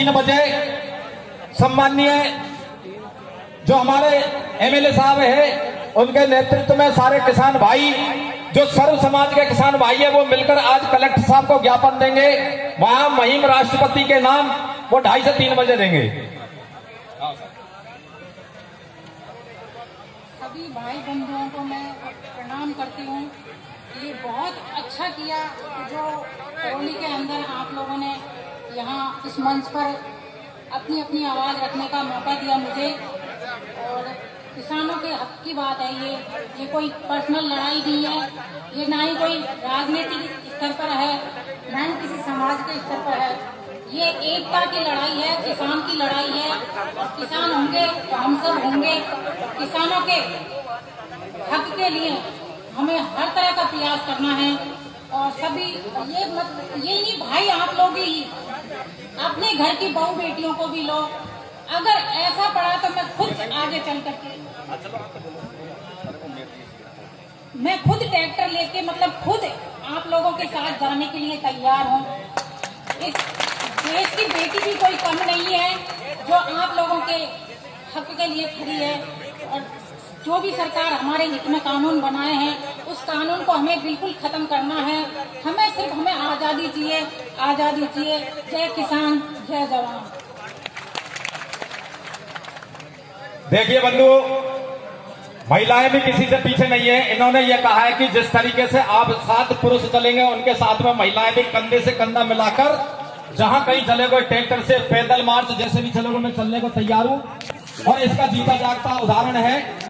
तीन बजे। सम्माननीय जो हमारे एमएलए साहब है, उनके नेतृत्व में सारे किसान भाई, जो सर्व समाज के किसान भाई है, वो मिलकर आज कलेक्टर साहब को ज्ञापन देंगे। वहाँ महिम राष्ट्रपति के नाम वो ढाई से तीन बजे देंगे। सभी भाई बंधुओं को मैं प्रणाम करती हूँ। ये बहुत अच्छा किया जो करौली के अंदर आप लोगों ने यहाँ इस मंच पर अपनी अपनी आवाज़ रखने का मौका दिया मुझे। और किसानों के हक की बात है ये। ये कोई पर्सनल लड़ाई नहीं है। ये ना ही कोई राजनीतिक स्तर पर है, ना ही किसी समाज के स्तर पर है। ये एकता की लड़ाई है, किसान की लड़ाई है। और किसान होंगे तो हम सब होंगे। किसानों के हक के लिए हमें हर तरह का प्रयास करना है। और सभी, ये मत, ये नहीं भाई आप लोग ही अपने घर की बहू बेटियों को भी लो। अगर ऐसा पड़ा तो मैं खुद आगे चल करके मैं खुद ट्रैक्टर लेके मतलब खुद आप लोगों के साथ जाने के लिए तैयार हूँ। इस देश की बेटी भी कोई कम नहीं है, जो आप लोगों के हक के लिए खड़ी है। और जो भी सरकार हमारे हित में कानून बनाए हैं, उस कानून को हमें बिल्कुल खत्म करना है। हमें सिर्फ़ हमें आज़ादी चाहिए आज़ादी चाहिए जय किसान, जय जवान। देखिए बंधु, महिलाएँ भी किसी से पीछे नहीं है। इन्होंने ये कहा है कि जिस तरीके से आप सात पुरुष चलेंगे, उनके साथ में महिलाएँ भी कंधे से कंधा मिलाकर, जहाँ कहीं चलेगा ट्रैक्टर से पैदल मार्च, जैसे भी चलेगा मैं चलने को तैयार हूँ। और इसका जीता जागता उदाहरण है